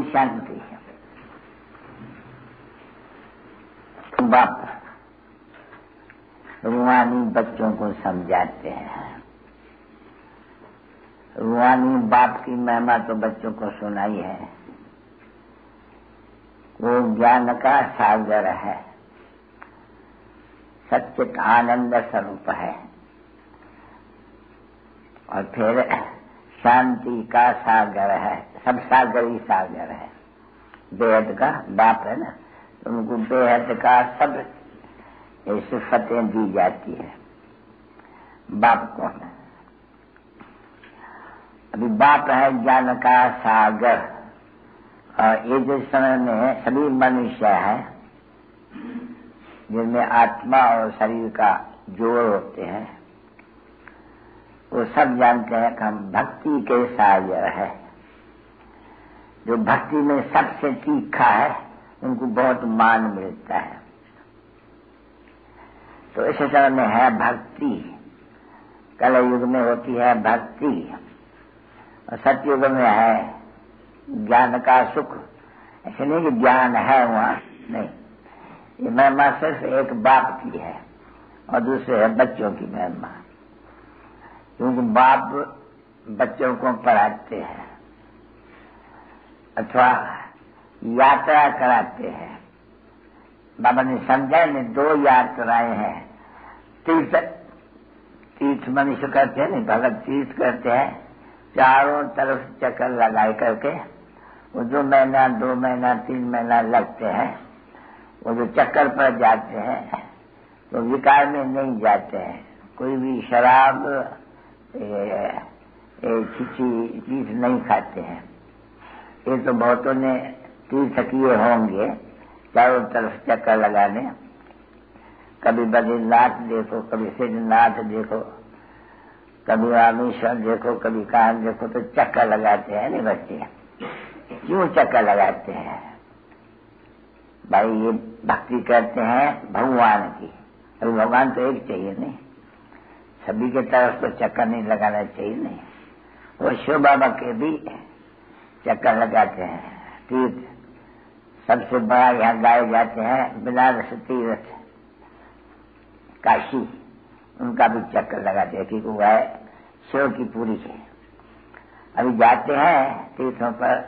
पूरी शांति है। बाप, रूहानी बच्चों को समझाते हैं। रूहानी बाप की महिमा तो बच्चों को सुनाई है। वो ज्ञान का सागर है। सचित आनंद स्वरूप है। और फिर शांति का सागर है, सब सागर ही सागर है। बेहद का बाप है ना? उनको बेहद का सब सिफतें दी जाती है। बाप को अभी बाप है ज्ञान का सागर। और ये जो समय में सभी मनुष्य है, जिनमें आत्मा और शरीर का जोड़ होते हैं वो सब जानते हैं कि हम भक्ति के सागर है। जो भक्ति में सबसे तीखा है, उनको बहुत मान मिलता है। तो इस समय में है भक्ति। कल युग में होती है भक्ति। और सतयुग में है ज्ञान का सुख। ऐसे नहीं कि ज्ञान है वहाँ, नहीं। ये महिमा सिर्फ़ एक बाप की है और दूसरे है बच्चों की महिमा। क्योंकि बाप बच्चों को पढ़ाते हैं, अथवा यात्रा कराते हैं। बाबा ने समझा ने दो यात्राएँ हैं। तीर्थ तीर्थ मनुष्य करते हैं नहीं, भगत तीर्थ करते हैं। चारों तरफ़ चक्कर लगाए करके, वो जो महीना, दो महीना, तीन महीना लगते हैं। वो जो चक्कर पर जाते हैं तो विकार में नहीं जाते हैं। कोई भी शराब खिची चीज़ नहीं खाते हैं। ये तो बहुतों ने तीर्थ किए होंगे, चारों तरफ़ चक्कर लगाने। कभी बद्रीनाथ देखो, कभी सिद्धनाथ देखो, कभी रामेश्वर देखो, कभी कहा देखो तो चक्कर लगाते हैं, नहीं बच्चे? क्यों चक्कर लगाते हैं? भाई, ये भक्ति करते हैं भगवान की अभी भगवान तो एक चाहिए, नहीं? सभी के तरफ़ तो चक्कर नहीं लगाना चाहिए, नहीं। वो शिव बाबा के भी चक्कर लगाते हैं, तीर्थ। सबसे बड़ा यहाँ गाए जाते हैं, बनारस तीर्थ। काशी, उनका भी चक्कर लगाते हैं क्योंकि वह शिव की पूरी है। अभी जाते हैं तीर्थों पर,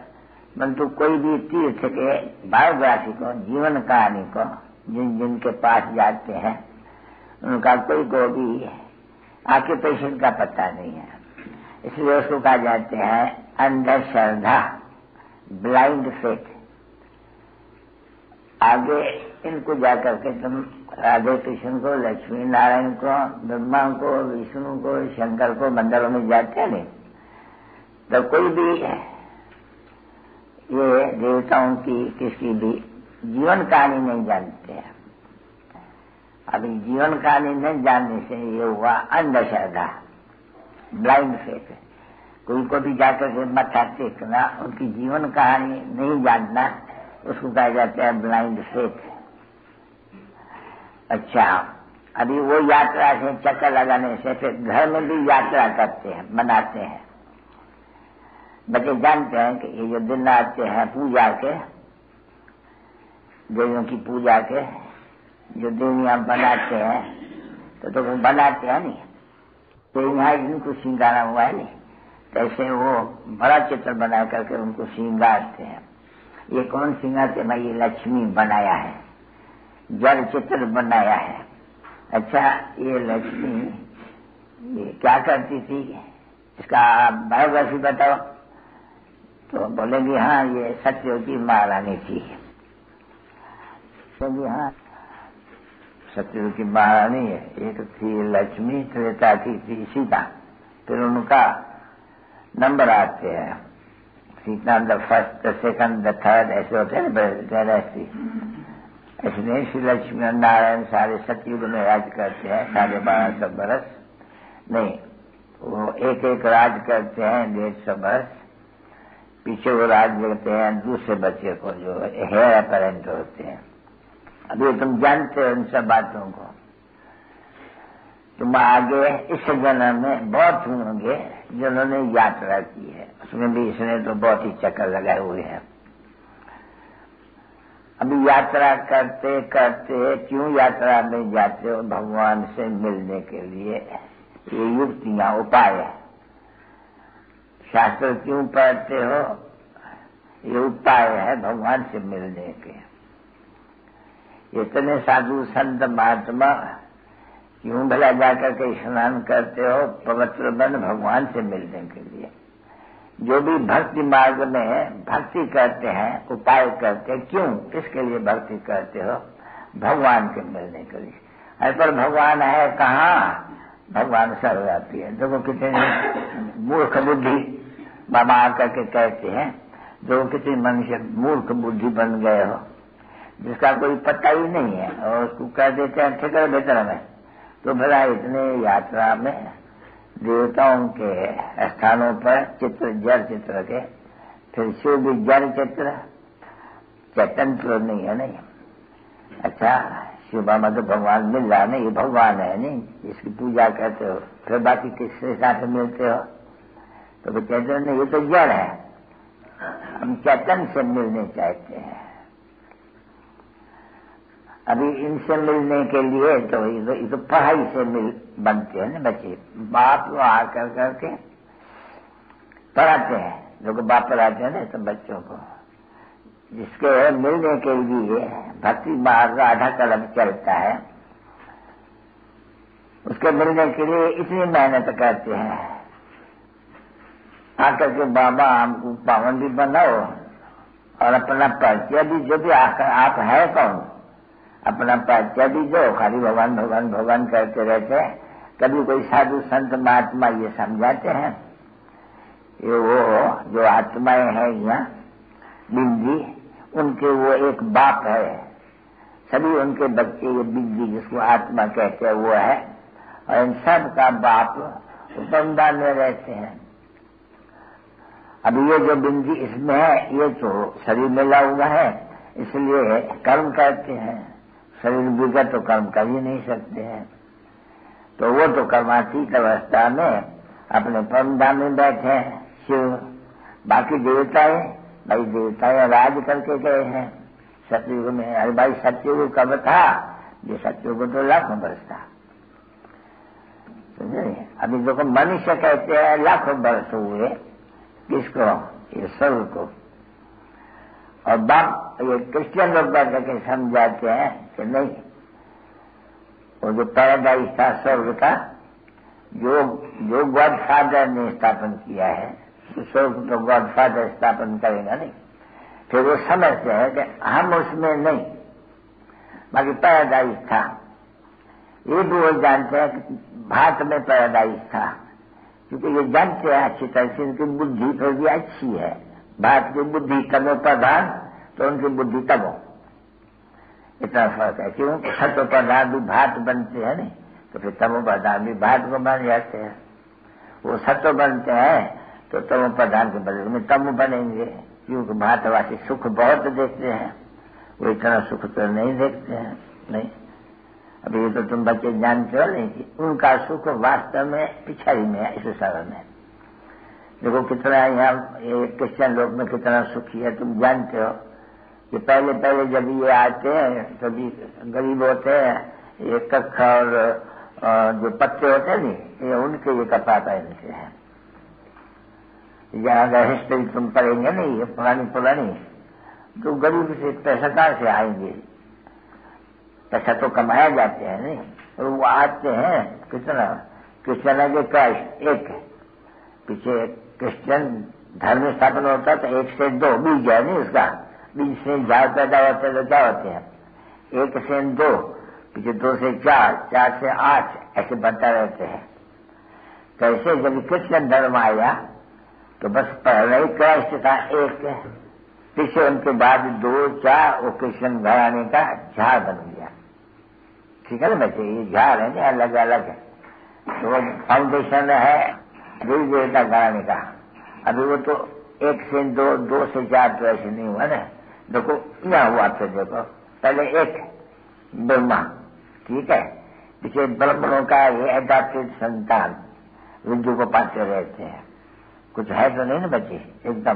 परंतु कोई भी तीर्थ के बायोग्राफी को, जीवन कहानी को, जिन जिनके पास जाते हैं, उनका कोई को भी ऑक्यूपेशन का पता नहीं है। इसलिए उसको कहा जाते हैं अंधश्रद्धा श्रद्धा ब्लाइंड फेथ आगे इनको जाकर के तुम राधे कृष्ण को, लक्ष्मी नारायण को, ब्रह्मा को, विष्णु को, शंकर को मंदिरों में जाते हैं नहीं। तो कोई भी ये देवताओं की किसी भी जीवन कहानी नहीं जानते हैं। अभी जीवन कहानी नहीं जानने से ये हुआ अंधश्रद्धा ब्लाइंड फेथ कोई को भी जाकर के मथा टेकना, उनकी जीवन कहानी नहीं जानना, उसको कहा जाता है ब्लाइंड फेथ अच्छा अभी वो यात्रा से चक्कर लगाने से फिर घर में भी यात्रा करते हैं, मनाते हैं। बच्चे जानते हैं कि ये जो दिन आते हैं पूजा के, देवियों की पूजा के जो देवियाँ बनाते हैं तो तो वो बनाते हैं नहीं। तो यहाँ इनको सिंगारा हुआ है नहीं। कैसे वो बड़ा चित्र बना करके उनको सिंगारते हैं। ये कौन सिंगारते भाई, ये लक्ष्मी बनाया है। जल चित्र बनाया है। अच्छा ये लक्ष्मी, ये क्या करती थी? इसका बायोग्राफी बताओ। तो बोलेंगे हाँ ये सत्य की महारानी थी। बोलेंगे हाँ सत्य की महारानी है। एक थी लक्ष्मी, त्रेता की थी सीता। फिर उनका नंबर आते हैं। Sita the first, the second, the third, ऐसे होते हैं ऐसे नहीं श्री लक्ष्मी नारायण सारे सतयुग में राज करते हैं, साढ़े बारह सौ बरस। नहीं, वो एक एक राज करते हैं, डेढ़ सौ बरस। पीछे वो राज देते हैं, दूसरे बच्चे को जो हेयर अपेरेंट होते हैं। अभी तुम जानते हो इन सब बातों को। तुम आगे इस जन्म में बहुत होंगे जिन्होंने यात्रा की है। उसमें भी इसने तो बहुत ही चक्कर लगाए हुए हैं। अभी यात्रा करते करते क्यों यात्रा में जाते हो भगवान से मिलने के लिए? ये युक्तियाँ, उपाय है। शास्त्र क्यों पढ़ते हो? ये उपाय है भगवान से मिलने के। इतने साधु संत महात्मा क्यों भला जाकर के स्नान करते हो, पवित्र बन भगवान से मिलने के लिए। जो भी भक्ति मार्ग में भक्ति करते हैं, उपाय करते हैं क्यों, किसके लिए भक्ति करते हो? भगवान के मिलने के लिए। अरे पर भगवान है कहाँ? भगवान सर्वव्यापी है। देखो कितने मूर्ख बुद्धि बाबा आकर के कहते हैं, जो कितने मनुष्य मूर्ख बुद्धि बन गए हो। जिसका कोई पता ही नहीं है, और उसको कह देते हैं ठेकर बेहतर में तो भला इतने यात्रा में देवताओं के स्थानों पर चित्र जड़ चित्र के, फिर शिव भी जड़ चित्र चैतन तो नहीं है, नहीं। अच्छा शिव बाबा तो भगवान मिल रहा नहीं, ये भगवान है, नहीं, इसकी पूजा करते हो, फिर बाकी किसके साथ मिलते हो? तो चैतन्य ये तो जड़ है, हम चैतन से मिलने चाहते हैं। अभी इनसे मिलने के लिए तो ये तो पढ़ाई से मिल, बनते हैं ना बच्चे। बाप आकर करके पढ़ाते हैं। जो बाप पढ़ाते हैं ना तो बच्चों को। जिसके मिलने के लिए भक्ति मार्ग, आधा कलम चलता है। उसके मिलने के लिए इतनी मेहनत करते हैं। आकर के बाबा हमको पावन भी बनाओ और अपना परिचय भी जो भी आकर, आप है कौन? अपना परिचय जो खाली भगवान भगवान भगवान करते रहते हैं, कभी कोई साधु संत महात्मा ये समझाते हैं? ये वो जो आत्माएँ हैं यहाँ, बिंदी, उनके वो एक बाप है। सभी उनके बच्चे ये बिंदी जिसको आत्मा कहते हैं, वो है। और इन सब का बाप उपमदान में रहते हैं। अभी ये जो बिंदी इसमें है, ये तो शरीर मिला हुआ है, इसलिए कर्म करते हैं। शरीर बिगड़ तो कर्म कर ही नहीं सकते हैं। तो वो तो कर्मातीत अवस्था में अपने परम धाम में बैठे हैं, शिव। बाकी देवताएँ, भाई देवताएँ राज करके गए हैं। सतयुग में, अरे भाई सतयुग कब था? ये सतयुग तो लाखों वर्ष था। समझे? अभी देखो मनुष्य कहते हैं, लाखों वर्ष हुए। किसको? स्वर्ग को। और बाप ये क्रिश्चियन लोग बैठ करके समझाते हैं कि नहीं, वो जो पैराडाइज था, स्वर्ग का जो जो गॉड फादर ने स्थापन किया है, स्वर्ग तो गॉड फादर स्थापन करेगा नहीं। फिर वो समझते हैं कि हम उसमें नहीं, बाकी पैराडाइज था। ये भी वो जानते हैं कि भारत में पैराडाइज था, क्योंकि ये जानते हैं अच्छी तरह से, इनकी बुद्धि तो भी अच्छी है। भारत की बुद्धि तमो प्रधान तो उनकी बुद्धि तमो इतना फ़र्क है, क्यों? सत्व प्रधान भी भात बनते हैं नहीं तो फिर तमो प्रधान भी भात को बन जाते हैं। वो सत्व बनते हैं तो तमो प्रधान के बदले में तम बनेंगे। क्योंकि भातवासी सुख बहुत देखते हैं, वो इतना सुख तो नहीं देखते हैं, नहीं। अभी ये तो तुम बच्चे जानते हो नहीं कि उनका सुख वास्तव में पिछड़ी में है, इस शहर में। देखो कितना यहाँ क्रिश्चियन लोग में कितना सुखी है, तुम जानते हो। कि पहले पहले जब ये आते हैं तभी गरीब होते हैं, ये कख और जो पत्ते होते हैं ये उनके ये कपाता इनसे है। यहाँ अगर हिस्ट्री तुम पढ़ेंगे नहीं, ये पुरानी पुरानी तो गरीब से पैसा कहाँ से आएँगे? पैसा तो कमाया जाते हैं नहीं और वो आते हैं, कितना? क्रिश्चन के क्राइस्ट एक पीछे क्रिश्चियन धर्म स्थापन होता तो एक से दो बीज है नहीं उसका। बीज से झाड़ पैदा होते तो क्या होते हैं? एक से दो, पीछे दो से चार चार से आठ, ऐसे बढ़ता रहते हैं। तो ऐसे जब कृष्ण धर्म आया तो बस पहले ही क्राइस्ट था, एक। पीछे उनके बाद दो, चार, वो कृष्ण घराने का झाड़ बन गया। ठीक है ना बच्चे? ये झाड़ है ना अलग अलग है। तो फाउंडेशन है देवी देवता घराने का अभी वो तो एक से दो दो से चार तो ऐसे नहीं हुआ ना। देखो क्या हुआ फिर देखो। पहले एक, ब्रह्मा। ठीक है? पीछे ब्रह्मणों का ये एडाप्टेड संतान विद्यु को पाते रहते हैं। कुछ है तो नहीं ना बच्चे? एकदम।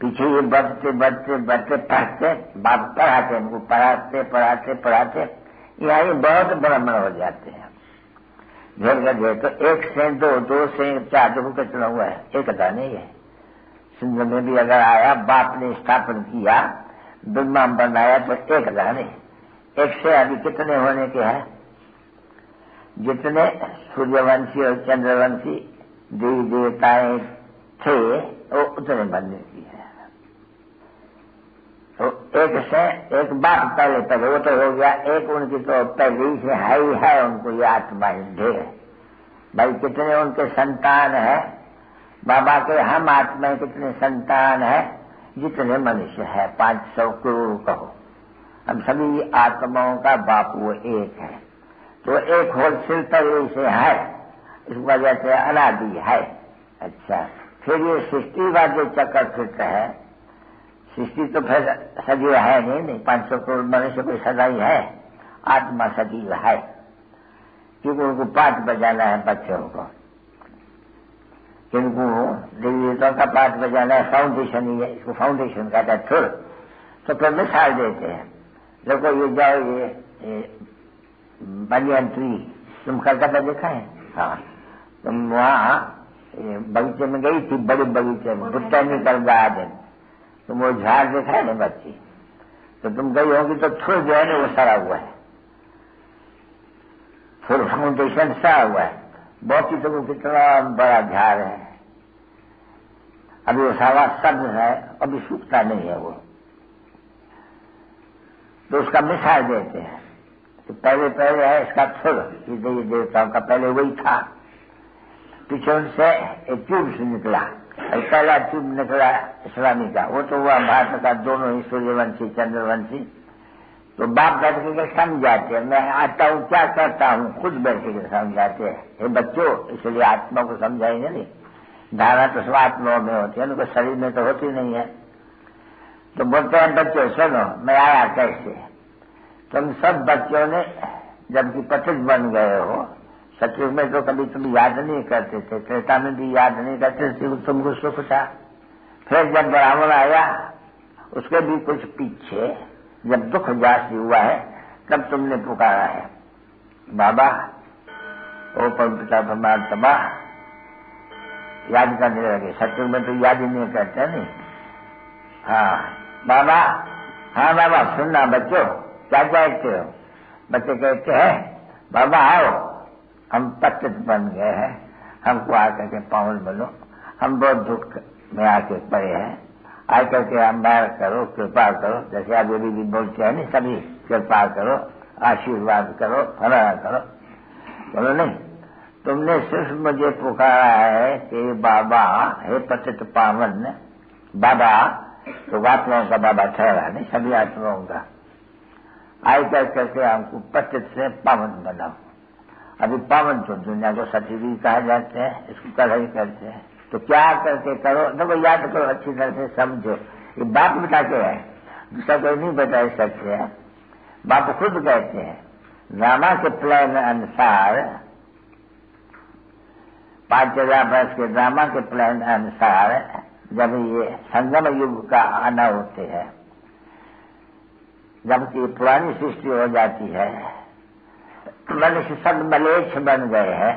पीछे ये बढ़ते बढ़ते बढ़ते, पढ़ते बाप पढ़ाते, उनको पढ़ाते पढ़ाते पढ़ाते। यहाँ ये बहुत ब्राह्मण हो जाते हैं। घेर कर गए तो एक से दो दो से चार देखो कितना हुआ है। एक हटा नहीं है। सिंध में भी अगर आया, बाप ने स्थापन किया ब्रह्मा बनाया तो एक हटा नहीं। एक से अभी कितने होने के हैं? जितने सूर्यवंशी और चंद्रवंशी देवी देवताएँ थे, वो उतने बनने की है। तो एक से एक बात पहले तक, वो तो हो गया, एक उनकी तो पहले से है ही उनको ये आत्मा ही ढेर भाई कितने उनके संतान है? बाबा के हम आत्मा कितने संतान है? जितने मनुष्य है, पाँच सौ करोड़ कहो। हम सभी आत्माओं का बाप वो एक है। तो एक होलसेल तरीके से है इस वजह से अनादि है। अच्छा फिर ये सृष्टि का जो चक्कर फिरता है सृष्टि तो फिर सजीव है नहीं नहीं पाँच सौ करोड़ मनुष्य कोई सदाई है आत्मा सजीव है। क्योंकि उनको पाठ बजाना है बच्चों को। किनको देवी देवताओं का पाठ बजाना है फाउंडेशन ही है इसको फाउंडेशन कहता है। थुर तो फिर मिसाल देते हैं। देखो ये जाओ ये, ये बनियन ट्री तुम कलकत्ता देखा है? हाँ। तुम वहाँ बगीचे में गई थी बड़े बगीचे में बोटेनिकल गार्डन तुम वो झाड़ देखा है ना बच्ची? तो तुम गई होगी तो थुर जो है ना वो सड़ा हुआ है। फुल फाउंडेशन सड़ा हुआ है। बहुत ही तुमको कितना बड़ा झाड़ है। अभी वो सारा सब्ज है, अभी सूखता नहीं है वो। तो उसका मिसाल देते हैं तो पहले पहले है, इसका थुर ये देवी देवताओं का पहले वही था। पीछे उनसे एक ट्यूब से निकला। और पहला ट्यूब निकला इस्लामी का। वो तो हुआ भारत का दोनों ही सूर्यवंशी, चंद्रवंशी। तो बाप बैठ के समझाते हैं। मैं आता हूँ, क्या करता हूँ? खुद बैठ के समझाते हैं। ये बच्चों, इसलिए आत्मा को समझाएँगे नहीं। धारणा तो सब आत्माओं में होती है, उनको शरीर में तो होती नहीं है। तो बोलते हैं, बच्चों, सुनो, मैं आया कैसे? तुम सब बच्चों ने जबकि पतित बन गए हो सचिव में तो कभी तुम याद नहीं करते थे, त्रेता में भी याद नहीं करते थे तुमको सुख था फिर जब ब्राह्मण आया, उसके भी कुछ पीछे जब दुख जास्त हुआ है, तब तुमने पुकारा है, बाबा, ओ पिता परमात्मा याद करने लगे। सचिव में तो याद ही नहीं करते, नहीं? हाँ बाबा हाँ बाबा, सुनना बच्चों, क्या कहते हो? बच्चे कहते हैं, बाबा, आओ हम पतित बन गए हैं। हमको आकर के पावन बनो। हम बहुत दुख में आके पड़े हैं। आकर के हम बाहर करो, कृपा करो। जैसे आप ये भी बोलते हैं नहीं सभी कृपा करो, आशीर्वाद करो फला करो। बोलो नहीं, तुमने सिर्फ़ मुझे पुकारा है कि बाबा, हे पतित पावन, बाबा तो आत्माओं का बाबा ठहरा नहीं, सभी आत्माओं का। आई कर करके हमको पतित से पावन बनाओ। अभी पावन तो दुनिया को सती कहा जाते हैं, इसको कढ़ाई करते हैं। तो क्या करके करो? देखो, याद करो, अच्छी तरह से समझो। ये बाप बताते हैं दूसरा कोई नहीं बता सकते हैं। बाप खुद कहते हैं। रामा के प्लान अनुसार पाँच हज़ार वर्ष के ड्रामा के प्लान अनुसार, जब ये संगम युग का आना होते हैं जबकि पुरानी सृष्टि हो जाती है मनुष्य सब मलेच्छ बन गए हैं।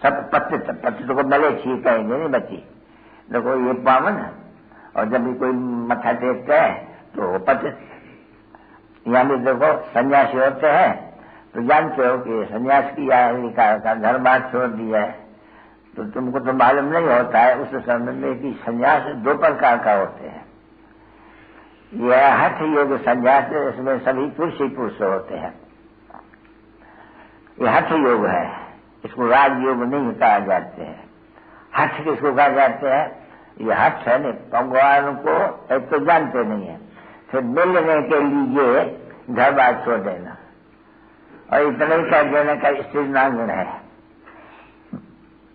सब पतित पतित को मलेच्छ ही कहेंगे, नहीं बच्ची? देखो, ये पावन है, और जब भी कोई मथा टेकता है तो वो पतित। भी देखो, सन्यासी होते हैं तो जानते हो कि सन्यास है का घर बार छोड़ दिया है। तो तुमको तो मालूम नहीं होता है, उस समय में कि सन्यास दो प्रकार का होते हैं। यह हठ योग संन्यास इसमें सभी पुरुष ही पुरुष होते हैं। ये हठ योग है, इसको राजयोग नहीं कहा जाते हैं। हठ किसको कहा जाते हैं? ये हठ है नहीं, भगवान को एक तो जानते नहीं है। फिर मिलने के लिए घर बार छोड़ देना। और इतना ही कर देने का स्त्री नांगन है।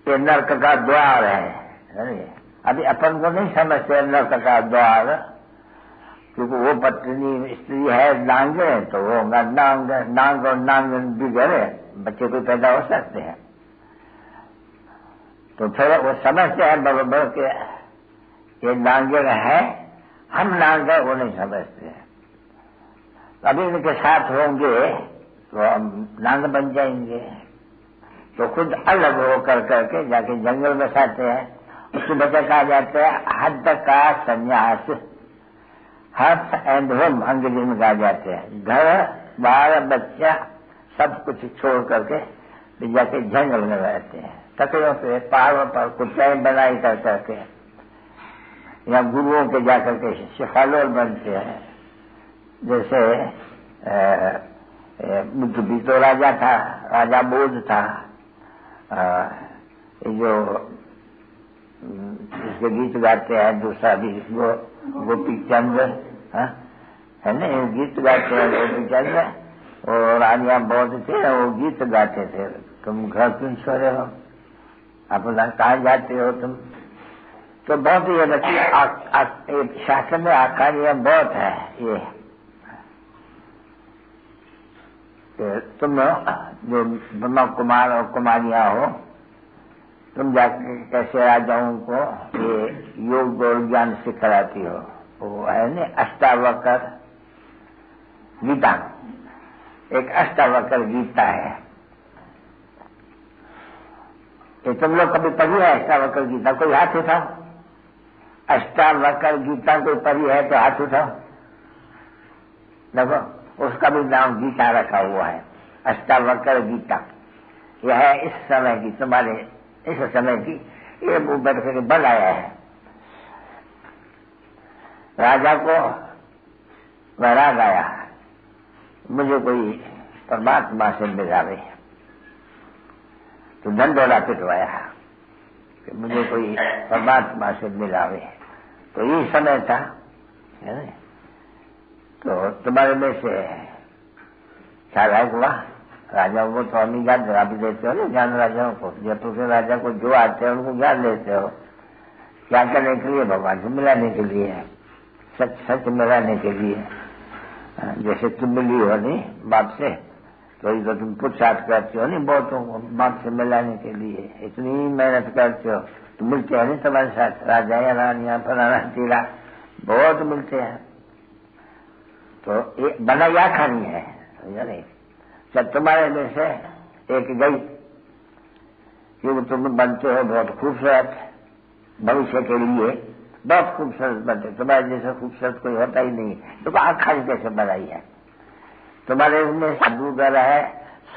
ये नर्क का द्वार है अभी अपन को नहीं समझते नर्क का द्वार। क्योंकि वो पत्नी स्त्री है, नांगे तो वो नांग नांग और नांग बिगड़े बच्चे कोई पैदा हो सकते हैं। तो फिर वो समझते हैं बराबर के, ये नांगर है, हम नांगर वो नहीं समझते हैं। अभी इनके साथ होंगे तो हम नांग बन जाएँगे। तो खुद अलग हो कर करके जाके जंगल बसाते हैं, उसकी वजह कहा जाता है, हद का संन्यास। हर्थ एंड होम अंग्रेज़ी में कहा जाते हैं। घर बार बच्चा सब कुछ छोड़ करके जाके जंगल में रहते हैं। तकड़ों पे पहाड़ों पर कुचाई बनाई कर करके या गुरुओं के जाकर के शिखालोल बनते हैं। जैसे बुद्ध भी तो राजा था राजा बोध था। आ, जो इसके गीत गाते हैं दूसरा भी गो, गोपी चंद हाँ? है ना गीत गाते हैं गोपी चंद्र और राजा बहुत थे वो गीत गाते थे। तुम घर क्यों रहे हो? अपना कहा जाते हो तुम? तो बहुत ये बच्ची शासन में आकार ये बहुत है ये। तुम जो ब्रह्मा कुमार और कुमारियाँ हो तुम जाके कैसे राजाओं को ये योग और ज्ञान सिखलाती हो। वो है न, अष्टावकर गीता एक अष्टावकर गीता है। ये तुम लोग कभी पढ़ी है अष्टावकर गीता? कोई हाथ उठाओ। अष्टावकर गीता कोई पढ़ी है तो हाथ उठाओ। देखो, उसका भी नाम गीता रखा हुआ है। अष्टावकर गीता। यह है इस समय की तुम्हारे इस समय की ये ऊपर से आया है। राजा को वैराग आया। मुझे कोई परमात्मा से मिलावे तो दंडोला पिटवाया। कि मुझे कोई परमात्मा से मिलावे तो ये समय था, है ना? तो तुम्हारे में से ख्याल हुआ। राजा को स्वामी ज्ञान जरा भी देते हो ना, ज्ञान राजाओं को। जयपुर के राजा को जो आते हैं उनको ज्ञान देते हो, क्या करने के लिए? भगवान से मिलाने के लिए सच सच मिलाने के लिए जैसे तुम मिली हो नहीं बाप से तो तो तुम पुरुषार्थ करते हो नहीं बहुतों को बाप से मिलाने के लिए। इतनी मेहनत करते हो। तो मिलते हैं नहीं तुम्हारे साथ, राजा या रानिया, फलाना चीला बहुत मिलते हैं। तो ये बना या खानी है, समझा नहीं? जब तुम्हारे में से एक गई। क्योंकि तुम बनते हो? बहुत खूबसूरत भविष्य के लिए बहुत खूबसूरत बनते तुम्हारे जैसे खूबसूरत कोई होता ही नहीं तो आखा जैसे बनाई है। तुम्हारे में जादूगर है,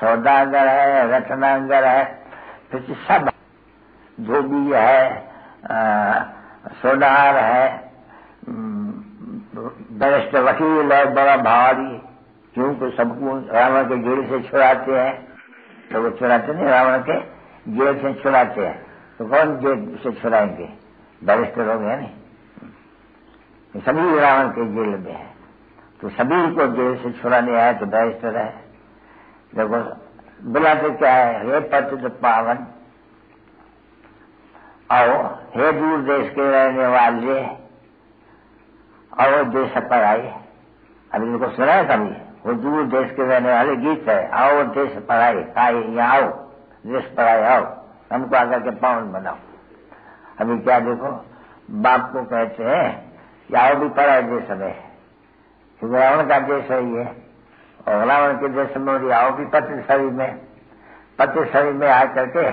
सौदागर है, रत्नागर है, फिर सब। धोबी है सोनार है बरिष्ठ वकील है, बड़ा भारी। क्योंकि सबको रावण के जेल से छुड़ाते हैं तो वो छुड़ाते नहीं, रावण के जेल से छुड़ाते हैं। तो कौन जेल से छुड़ाएँगे? बरिष्ठ लोग हैं नहीं? सभी रावण के जेल में है। तो सभी को जेल से छुड़ाने आए तो बैरिस्टर है देखो, बुलाते क्या है? हे पतित पावन, आओ, हे दूर देश के रहने वाले और देश पर आए अभी इनको सुना है कभी वो दूर देश के रहने वाले गीत है, आओ देश पर आए आओ, देश पर आए आओ, हमको आकर के पावन बनाओ। अभी क्या देखो, बाप को कहते हैं कि आओ भी पराए देश में क्योंकि रावण का देश है ये, और रावण के देश में और आओ भी पति शरीर में, पति शरीर में आकर के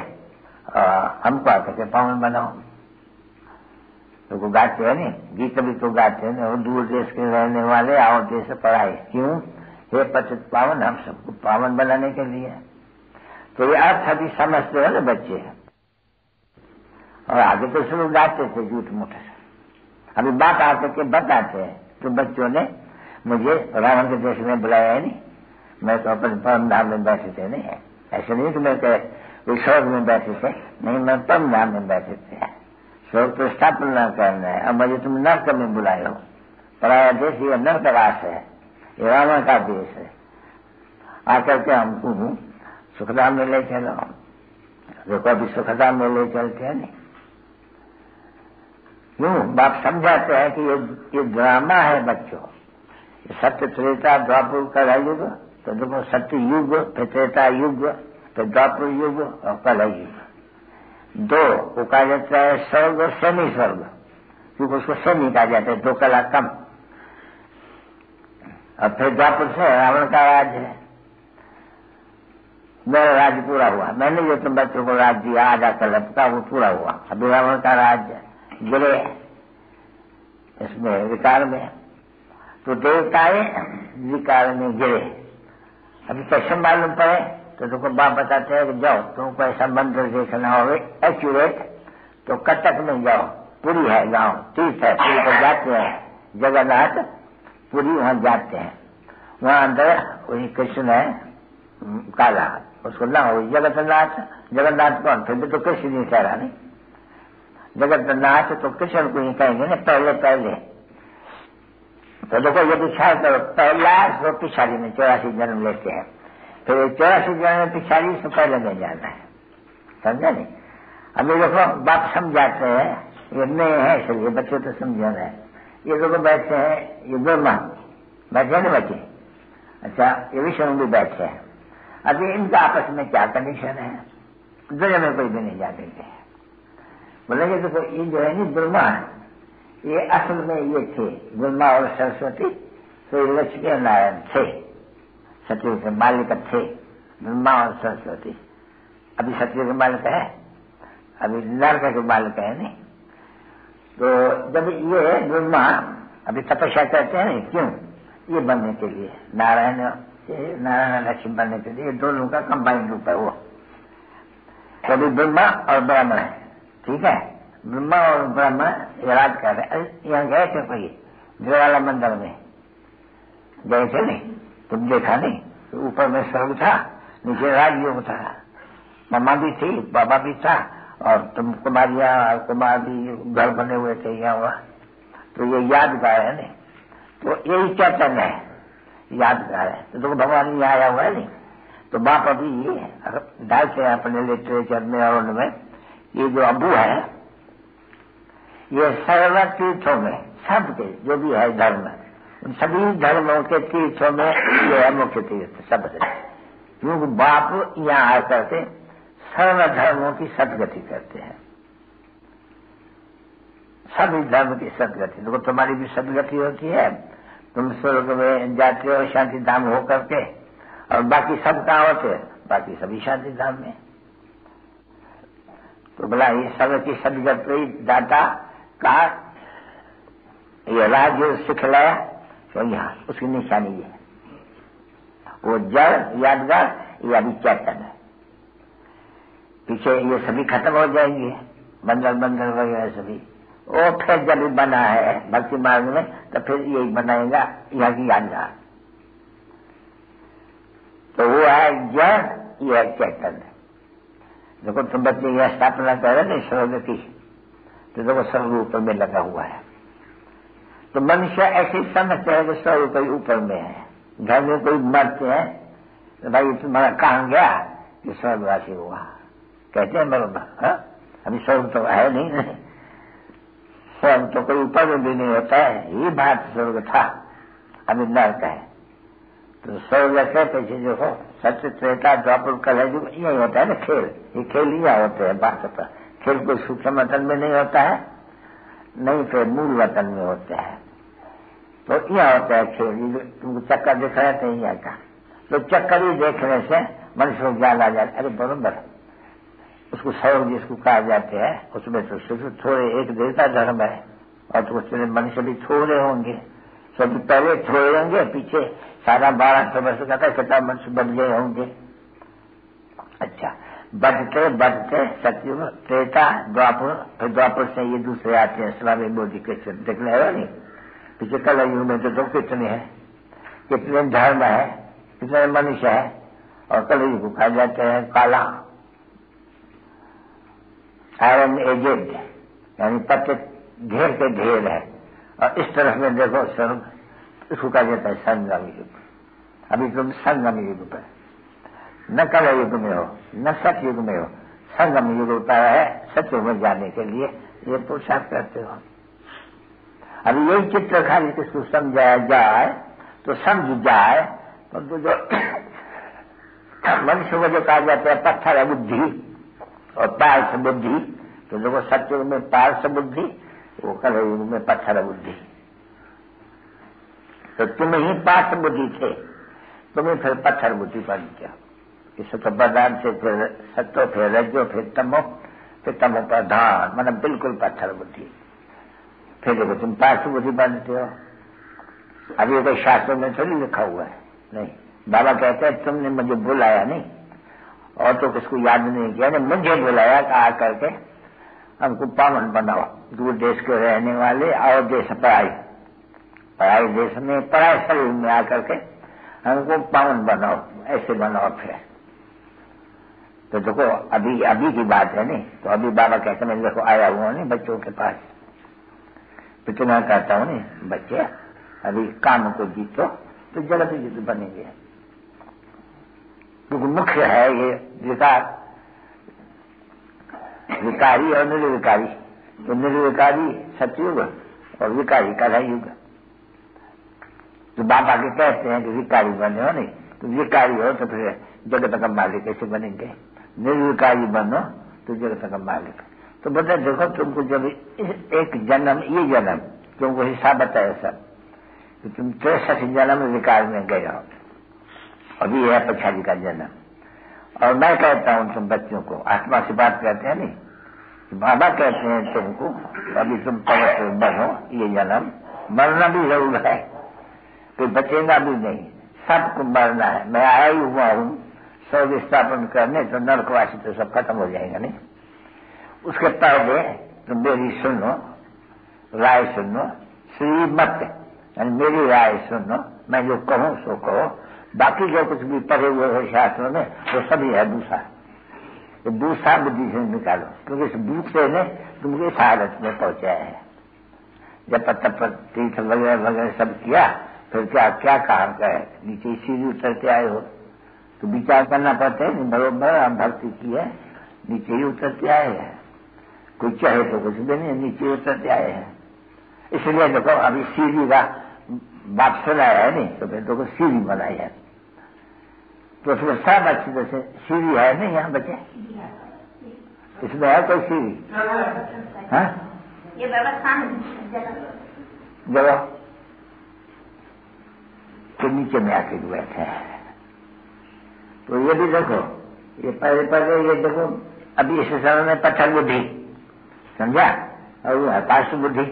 हमको आकर के पावन बनाओ। तो गाते हैं नहीं, गीत भी तो गाते हैं वो दूर देश के रहने वाले, आओ देश पढ़ाए क्यों? हे पतित पावन हम सबको पावन बनाने के लिए तो ये अर्थ अभी समझते हो ना बच्चे? और आगे तो शुरू गाते थे झूठ मूठ। अभी बात आते के बताते हैं तो बच्चों ने मुझे रावण के देश में बुलाया है नहीं। मैं तो अपने परम धाम में बैठे थे, नहीं ऐसे नहीं कि मैं स्वर्ग में बैठे थे, नहीं, मैं परम धाम में बैठे थे। स्वर्ग तो स्थापना करना है, अब मुझे तुम नर्क में बुलाए हो। पराया देश ये नर्क रास है। ये रावण का देश है। आकर के हमको सुखधाम में ले चलो। देखो अभी सुखधाम में ले चलते हैं नहीं। क्यों? बाप समझाते हैं कि ये ये ड्रामा है बच्चों। सत्य त्रेता द्वापुर का युग तो देखो सत्य युग, फिर त्रेता युग, फिर द्वापुर युग और कल युग दो वो कहा जाता है स्वर्ग और सेमी स्वर्ग, क्योंकि उसको सेमी कहा जाता है, दो कला कम। फिर द्वापुर से रावण का राज है। मेरा राज्य पूरा हुआ। मैंने जो तुम बच्चों को राज दिया, आधा कलप का वो पूरा हुआ। अभी रावण का राज गिरे। इसमें विकार में। तो देवताएँ विकार में गिरे। अभी कैसे मालूम पड़े? तो तुमको बाप बताते हैं कि जाओ, तुमको ऐसा मंदिर देखना हो एक्यूरेट तो कटक में जाओ। पूरी है गाँव, तीर्थ है पुरी पर जाते हैं। जगन्नाथ पुरी वहाँ जाते हैं। वहाँ अंदर वही कृष्ण है काला। उसको ना हो, जगन्नाथ जगन्नाथ कौन? फिर भी तो कृष्ण नहीं कह रहा, नहीं? जगतनाथ तो कृष्ण को ही कहेंगे ना, पहले पहले। तो देखो, ये विचार करो पहला वो पिछाड़ी में चौरासी जन्म लेते हैं। फिर चौरासी जन्म में पिछाड़ी से पहले में जाना है। समझा नहीं? अभी देखो, बाप समझाते हैं, ये नहीं है, इसलिए बच्चे तो समझा रहे हैं। ये लोग बैठते हैं, ये ब्रह्मा बैठे हैं ना बच्चे अच्छा ये विष्णु भी बैठे हैं। अभी इनका आपस में क्या कंडीशन है? दुनिया में कोई भी नहीं जा देते बोलेंगे देखो, ये जो है नी ब्रह्मा ये असल में ये थे। ब्रह्मा और सरस्वती तो ये लक्ष्मी नारायण थे। सत्य के मालिक थे। ब्रह्मा और सरस्वती। अभी सत्य के मालिक है? अभी नरक के मालिक है, नहीं? तो जब ये ब्रह्मा अभी तपस्या करते हैं, क्यों? ये बनने के लिए, नारायण नारायण लक्ष्मी बनने के लिए दोनों का कंबाइंड रूप है वो। तो अभी ब्रह्मा और ब्राह्मण है, ठीक है? ब्रह्मा और ब्राह्मण राज कर रहे यहाँ गए थे कोई? देवाला मंदिर में। गए थे नहीं? तुम देखा नहीं? तो ऊपर में स्वर्ग था नीचे राजयोग था मम्मा भी थी, बाबा भी था और तुम कुमारिया कुमार भी घर बने हुए थे यहाँ वहाँ। तो ये यादगार है नहीं तो यही चैतन है, यादगार है। तो देखो भगवान यहाँ आया हुआ है नहीं तो बाप अभी ये डालते हैं अपने लिटरेचर में और उनमें, ये जो अबू है, ये सर्व तीर्थों में, सबके, जो भी है धर्म, उन सभी धर्मों के तीर्थों में ये है मुख्य तीर्थ सब क्योंकि बाप यहाँ आकर के सर्व धर्मों की सदगति करते हैं। सभी धर्म की सदगति। देखो तो तुम्हारी भी सदगति होती है। तुम स्वर्ग में जाते हो शांति धाम हो करके और बाकी सब कहा होते बाकी सभी शांति धाम में। तो बोला, ये सर्व की सदगति, दाता का ये राज राज्य सिखलाया तो यहाँ, उसकी निशानी है। वो जड़, यादगार ये अभी चैतन है पीछे ये सभी खत्म हो जाएँगे। बंदर बंदर वगैरह सभी। वो फिर जब बना है, भक्ति मार्ग में तो फिर यही बनाएगा, यह यादगार तो वो है जड़ ये है चैतन्य। देखो, तुम बच्चे यह स्थापना कर रहे थे स्वर्ग की। तो देखो स्वर्ग ऊपर में लगा हुआ है। तो मनुष्य ऐसे समझते हैं कि स्वर्ग कोई ऊपर में है। घर में कोई मरते हैं तो भाई, तुम्हारा कहा गया कि स्वर्गवासी हुआ? कहते हैं बरोबर हाँ? अभी स्वर्ग तो है नहीं स्वर्ग तो कोई में भी नहीं होता है। ये बात स्वर्ग था। अभी नर्क है तो स्वर्ग के पीछे जो हो, सत्य, त्रेता, द्वापुर कल जो यही होता है ना खेल। ये खेल यहाँ होते हैं बात होता खेल कोई सूक्ष्म वतन में नहीं होता है, नहीं फिर मूल वतन में होते हैं। तो यहाँ होता है खेल। तुमको चक्कर दिख रहे थे यहाँ का तो चक्कर ही देखने से मनुष्य ज्ञान आ जाए अरे बरोबर। उसको सौर जिसको कहा जाते हैं उसमें तो सिर्फ़ थोड़े एक देवता धर्म है और तो उसमें मनुष्य भी थोड़े होंगे। सब पहले थोड़े होंगे पीछे सारा बारह सौ वर्ष का था कितना मनुष्य बन गए होंगे। अच्छा बढ़ते बढ़ते सत्युग त्रेता द्वापुर फिर द्वापुर से ये दूसरे आते हैं स्वामी मोदी के देखने है नहीं? पीछे कल युग में तो, तो कितने हैं कितने धर्म है कितने मनुष्य है और कल युग कहा जाते हैं काला। आयरन एजेड यानी पत्ते ढेर के ढेर है। और इस तरफ़ में देखो स्वर्ग इसको कहा जाता है संगम युग अभी तुम संगम युग पर। न कल युग में हो, न सत युग में हो। संगम युग उतारा है सत्य में जाने के लिए, ये पुरुषार्थ करते हो। अभी यही चित्र खाली किसको समझाया जाए तो समझ जाए तो जो मनुष्य को जो कहा जाता है पत्थर है बुद्धि और पार्थ बुद्धि तो देखो सत्युग में पार्थ बुद्धि वो कलयुग में पत्थर बुद्धि। तो तुम ही पार्थ बुद्धि थे, तुम्हें फिर पत्थर बुद्धि बन गया। इस तो बदान से फिर सत्यो फिर रजो फिर, तमो फिर तमो प्रधान मतलब बिल्कुल पत्थर बुद्धि। फिर देखो तुम पार्थ बुद्धि बनते हो। अभी कोई शास्त्रों में थोड़ी लिखा हुआ है? नहीं। बाबा कहते हैं, तुमने मुझे बुलाया नहीं। और तो किसको याद नहीं किया मुझे बुलाया कहा करके। हमको पावन बनाओ दूर देश के रहने वाले और देश पढ़ाई। पढ़ाई देश में, पढ़ाई शरीर में आकर के हमको पावन बनाओ ऐसे बनाओ फिर। तो देखो, अभी अभी की बात है नहीं तो अभी बाबा कहते मैं देखो, आया हुआ नहीं बच्चों के पास। इतना कहता हूँ नहीं, बच्चे, अभी काम को जीतो तो जीत बनेंगे। क्योंकि मुख्य है ये विकार। विकारी और निर्विकारी। तो निर्विकारी सतयुग और विकारी का युग। तो बाप आगे कहते हैं कि विकारी बने हो नहीं तो विकारी हो तो फिर जगत का मालिक कैसे बनेंगे। निर्विकारी बनो तो जगत का मालिक। तो बता देखो तुमको जब एक जन्म, ये जन्म, तुमको हिसाब बताया सब कि तुम तिरसठ जन्म विकार में गए हो। अभी है पछाड़ी का जन्म और मैं कहता हूँ तुम बच्चों को, आत्मा से बात करते हैं नहीं? बाबा कहते हैं तुमको, अभी तुम पवित्र बनो ये जन्म। मरना भी ज़रूर है, कोई बचेगा भी नहीं। सबको मरना है। मैं आया ही हुआ हूँ सौ विस्थापन करने तो नरकवासी तो सब खत्म हो जाएगा नहीं? उसके पहले तुम मेरी सुनो, राय सुनो, श्रीमत, यानी मेरी राय सुनो, मैं जो कहूँ सो कहो। बाकी जो कुछ भी पढ़े हुए हो शास्त्रों में, वो सभी है दूसरा तो दूसरा बुद्धि से निकालो, क्योंकि इस से ने तुमको इस हालत में पहुँचाया है। जब तप तीर्थ वगैरह वगैरह सब किया, फिर क्या क्या काम का है नीचे सीढ़ी उतर के आए हो। तो विचार करना पड़ता है बरोबर हम भक्ति की है, नीचे ही उतरते आए हैं। कोई चाहे तो कुछ भी नहीं, नीचे उतरते आए हैं। इसलिए देखो, अभी सीढ़ी का बात सुनाया है नहीं तो फिर देखो सीढ़ी बनाई है। तो उसमें सब अच्छी से सीढ़ी है नहीं यहाँ बचे इसमें है कोई सीढ़ी? हाँ? जगह? के नीचे में आके बैठे हैं। तो ये भी देखो ये पहले पहले ये देखो अभी इस समय में पत्थर बुद्धि समझा? और वो है पार्श्व बुद्धि।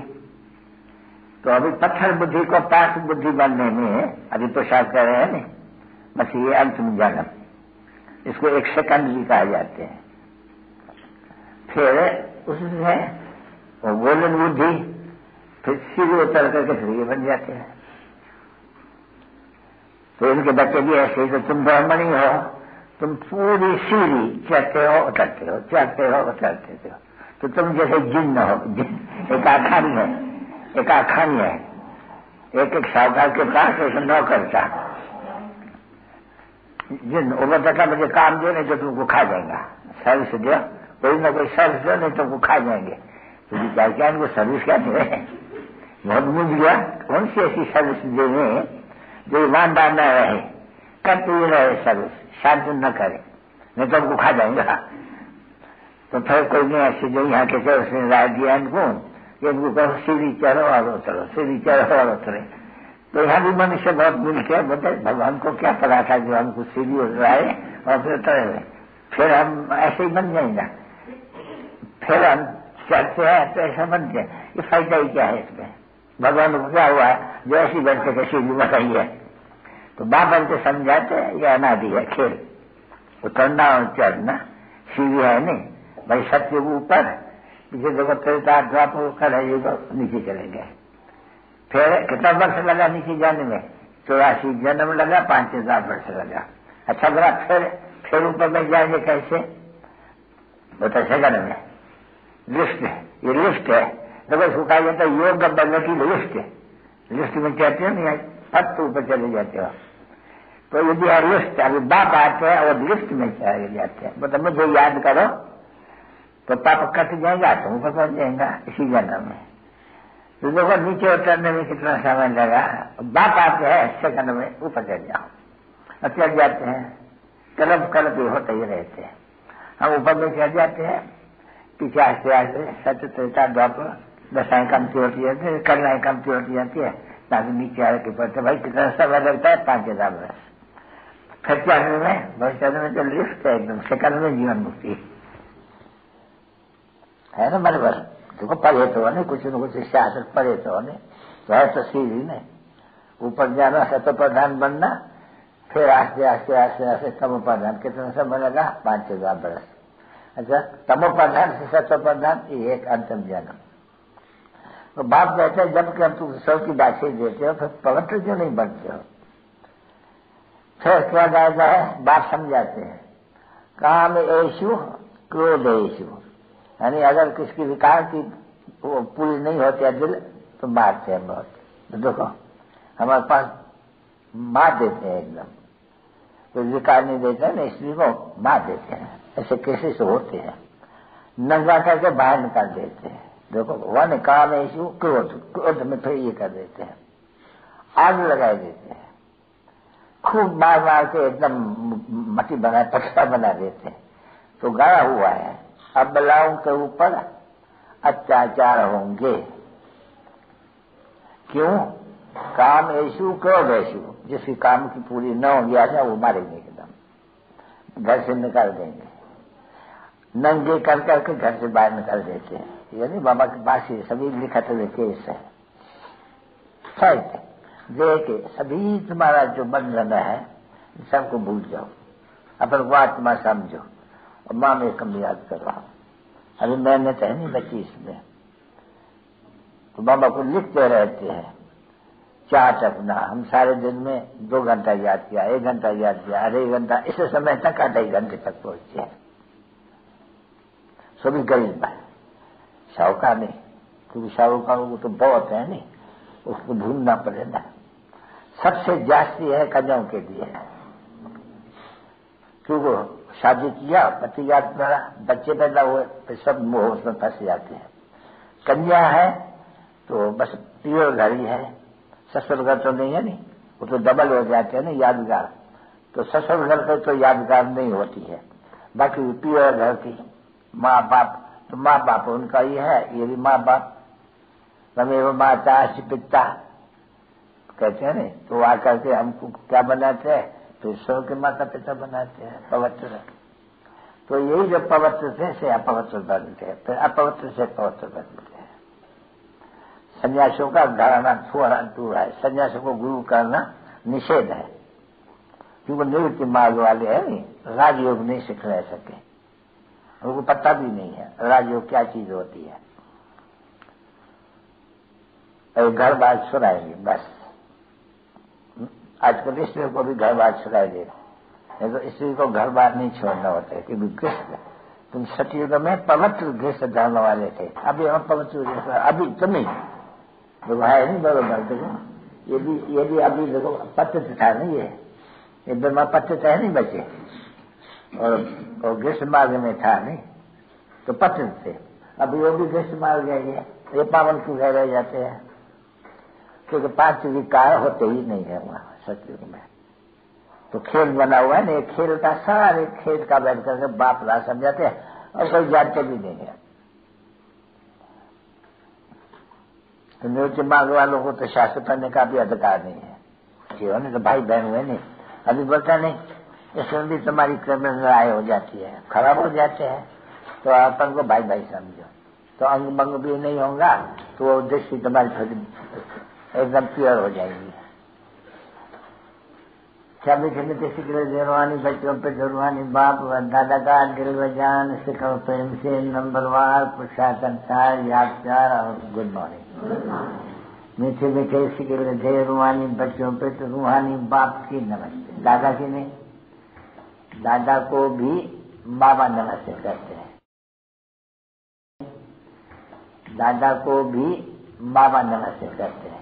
तो अभी पत्थर बुद्धि को पार्श्व बुद्धि बनने में अभी प्रसाद कर रहे हैं नहीं? बस ये अंतिम जन्म। इसको एक सेकंड भी कहा जाते हैं। फिर उसमें वो गोल्डन बुद्धि, फिर सीधे उतर करके फिर ये बन जाते हैं। तो इनके बच्चे भी ऐसे ही तो तुम ब्राह्मण ही हो तुम पूरी सीढ़ी चढ़ते हो, उतरते हो, चढ़ते हो, उतरते हो। तो तुम जैसे जिन्न हो एक आखानी है, एक आखानी है। एक एक साहूकार के पास, एक नौकर का जिन वो बताता मुझे काम दो नहीं तो तुमको खा जाएगा। सर्विस दो। कोई ना कोई सर्विस दो, नहीं तुमको खा जाएँगे। तो विचार क्या इनको सर्विस क्या दे? बहुत मुझ गया कौन सी ऐसी सर्विस देने जो ईमानदार न रहे? करते हुए रहे सर्विस शांति न करे। नहीं तो हमको खा जाएँगे। तो फिर कोई नहीं ऐसे जो यहाँ के थे उसने राय दिया इनको। कि इनको कहो, सीढ़ी चढ़ो और उतरो, सीढ़ी चढ़ो और उतरे। तो यहाँ भी मनुष्य बहुत मिल के बोलते भगवान को क्या पता था जो हमको सीढ़ी उतराए और फिर उतरे हुए फिर हम ऐसे ही बन जाएँगे फिर हम चलते हैं तो ऐसा बन जाए ये फ़ायदा ही क्या है इसमें? भगवान को क्या हुआ? जो ऐसी बनते के सीढ़ी बनाई है। तो बाप हमको समझाते ये अनादि है, खेल। उतरना और चढ़ना, सीढ़ी है नहीं। भाई सत्य ऊपर, पीछे देखो त्रेता द्वापर कर है तो नीचे चले गए। फिर कितना वर्ष लगा नीचे जाने में? चौरासी जन्म लगा, पाँच हज़ार वर्ष लगा। अच्छा बड़ा फिर फिर ऊपर में जाएँगे कैसे? बता सेकंड में। लिस्ट है, ये लिस्ट है। देखो, इसको कहा जाता है, योग बनने की लिस्ट है। लिस्ट में कहते हो, नहीं, पद तो ऊपर चले जाते हो। तो यदि लिस्ट अभी बाप आते हैं और लिस्ट में चले जाते हैं। मतलब मुझे याद करो। तो पाप कट जाएगा तो ऊपर पहुँच जाएगा, इसी जन्म में। तो देखो, नीचे उतरने में कितना समय लगा। बात आते हैं, सेकंड में ऊपर चढ़ जाओ। और चढ़ जाते हैं, कलब ही होते ही रहते हैं। हम ऊपर में चढ़ जाते हैं, पीछे आस्ते आस्ते सत्य त्रेता द्वापर दशाएँ कमती होती जाती है कन्याएँ कमती होती जाती है। ताकि नीचे आए के पड़ते, भाई, कितना समय लगता है? पाँच हज़ार वर्ष फिर चढ़ने में भविष्य में तो लिफ्ट है एकदम, सेकंड में जीवन मुक्ति। है ना, बराबर? देखो पढ़े तो नहीं, कुछ न कुछ शास्त्र पढ़े तो नहीं तो है तो सीधी नहीं। ऊपर जाना सतो प्रधान बनना, फिर आस्ते आस्ते आस्ते आस्ते तमो प्रधान। कितना समय लगा? पाँच हज़ार बरस। अच्छा तमो प्रधान से सतो प्रधान, ये एक अंतिम जन्म। तो बाप कहते हैं, जब कि हम तुम सब की बातें देते हो, फिर पवित्र क्यों नहीं बनते हो? फिर क्या जाएगा है बात समझाते हैं। काम ऐशु, क्रोध ऐशु। यानी अगर किसकी विकार की पूरी नहीं होती है दिल तो मारते हैं बहुत। तो देखो, हमारे पास मार देते हैं एकदम। कोई विकार नहीं देते ना स्त्री को मार देते हैं। ऐसे केसेस होते हैं। नंगा करके बाहर निकाल देते हैं। देखो, वन काम ऐसी क्रोध क्रोध में फिर ये कर देते हैं। आग लगा देते हैं। खूब मार मार के एकदम मट्टी बना पत्थर बना देते हैं। तो गाया हुआ है। अब बलाओं के ऊपर अत्याचार होंगे। क्यों? काम ऐसु क्रोध ऐसु जिसकी काम की पूरी न होगी आशा वो मारेंगे एकदम। घर से निकाल देंगे। नंगे कर करके घर से बाहर निकाल देते हैं। यानी बाबा के पास ही सभी लिखा हुए केस है देख सभी तुम्हारा जो बंधन है, सबको भूल जाओ। अपन को आत्मा समझो। और माँ कम याद कर रहा हूँ। अभी मैंने तो है नहीं बची इसमें। तो बाबा को लिखते रहते हैं चार्ट अपना हम सारे दिन में दो घंटा याद किया, एक घंटा याद किया अरे घंटा, इस समय तक आधे घंटे तक पहुँचे। हैं सभी गरीब है। शाहूकार नहीं, क्योंकि शाहूकारों को तो बहुत है, नहीं? उसको ढूंढना पड़ेगा सबसे जास्ती है कन्याओं के लिए। क्योंकि शादी किया, पति याद करा बच्चे पैदा हुए, फिर सब मोह उसमें फंस जाते हैं। कन्या है तो बस प्योर घर ही है। ससुर घर तो नहीं है नहीं वो तो डबल हो जाते हैं ना, यादगार। तो ससुर घर पर तो यादगार नहीं होती है। बाकी प्योर घर की माँ बाप तो माँ बाप उनका ये है, ये भी माँ बाप तमेव माता पिता, कहते हैं नहीं तो आकर के हमको क्या बनाते हैं? तो ईश्वर के माता पिता बनाते हैं, पवित्र तो यही जो पवित्र थे से अपवित्र बनते हैं, फिर अपवित्र से पवित्र बनते हैं। सन्यासियों का घराना थोड़ा दूर है। सन्यासियों को गुरु करना निषेध है। क्योंकि निवृत्ति मार्ग वाले हैं राजयोग नहीं सीख रह सके। उनको पता भी नहीं है, राजयोग क्या चीज़ होती है। घर बार सुनाएँगे, बस। आजकल स्त्री को भी घर बार सुनाई दे नहीं तो स्त्री को घर बार नहीं छोड़ना होता है क्योंकि गृह तुम सतयुग में पवित्र गृह धर्म वाले थे। अभी हम पवित्र अभी तुम्हें देखो है नहीं बरोबर देखो ये भी ये भी अभी देखो पत्र था नहीं ये। ये बीमा पत्र तो है नहीं बचे। और, ग्रीष्म मार्ग में था नहीं। तो पत्र थे। अभी वो भी ग्रीष्म मार्ग गए ये। पावन क्यों रह जाते हैं। क्योंकि पाँच विकार होते ही नहीं है वहाँ। सतयुग में। तो खेल बना हुआ है ना खेल का सारे खेल का बैठ करके बाप ला समझाते हैं, और कोई जानते भी नहीं है। तो नृत्य मार्ग वालों को तो शास्त्र करने का भी अधिकार नहीं है। जीवन तो भाई बहन हुए नहीं। अभी बोलता नहीं इसमें भी तुम्हारी क्रम लड़ाई हो जाती है, खराब हो जाते हैं। तो अपन को भाई भाई समझो। तो अंग भी नहीं होगा तो वो दृष्टि तुम्हारी एकदम प्योर हो जाएगी। छब्बीस छब्बीस सिकरे जुर्मानी बच्चों पे जुर्मानी बाप व दादा का दिल बजान सिखो प्रेम से नंबरवार प्रशासन चार याद चार और गुड मॉर्निंग मीठे मीठे सिकरे थे रूहानी बच्चों पे तो रूहानी बाप की नमस्ते दादा की नहीं दादा को भी बाबा नमस्ते करते हैं दादा को भी बाबा नमस्ते करते हैं